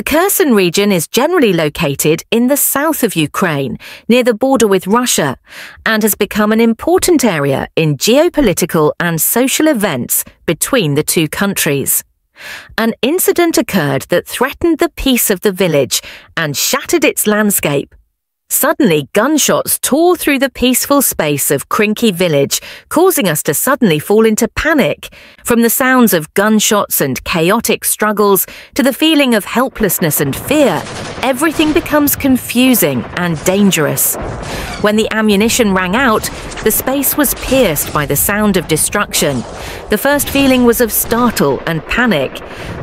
The Kherson region is generally located in the south of Ukraine, near the border with Russia, and has become an important area in geopolitical and social events between the two countries. An incident occurred that threatened the peace of the village and shattered its landscape. Suddenly, gunshots tore through the peaceful space of Krynky village, causing us to suddenly fall into panic. From the sounds of gunshots and chaotic struggles to the feeling of helplessness and fear, everything becomes confusing and dangerous. When the ammunition rang out, the space was pierced by the sound of destruction. The first feeling was of startle and panic.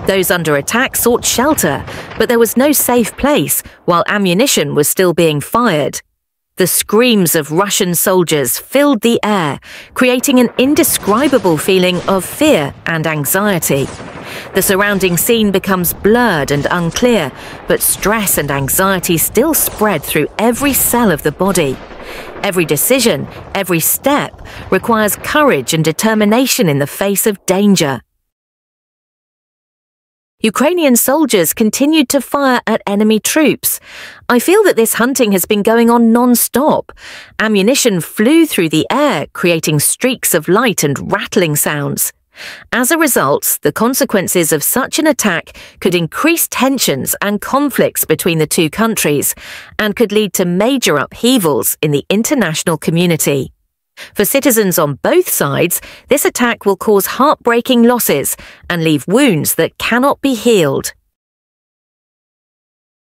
Those under attack sought shelter, but there was no safe place while ammunition was still being fired. The screams of Russian soldiers filled the air, creating an indescribable feeling of fear and anxiety. The surrounding scene becomes blurred and unclear, but stress and anxiety still spread through every cell of the body. Every decision, every step requires courage and determination in the face of danger. Ukrainian soldiers continued to fire at enemy troops. I feel that this hunting has been going on non-stop. Ammunition flew through the air, creating streaks of light and rattling sounds. As a result, the consequences of such an attack could increase tensions and conflicts between the two countries and could lead to major upheavals in the international community. For citizens on both sides, this attack will cause heartbreaking losses and leave wounds that cannot be healed.